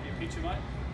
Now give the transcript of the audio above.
help you, picture, mate.